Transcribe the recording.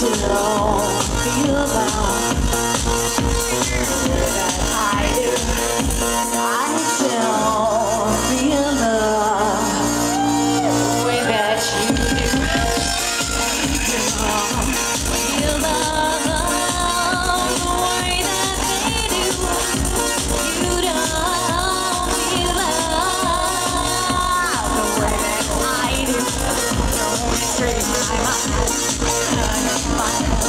You don't feel bound I do. I don't feel love the way that you do. Feel love the way that they do. You don't feel love the way that I do. Don't break my mind my